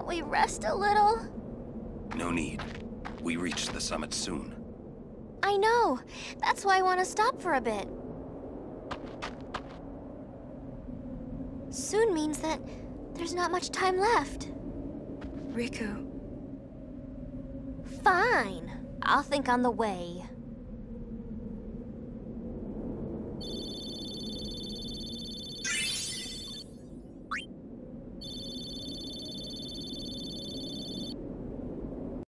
Can't we rest a little? No need. We reach the summit soon. I know. That's why I want to stop for a bit. Soon means that there's not much time left. Rikku. Fine. I'll think on the way.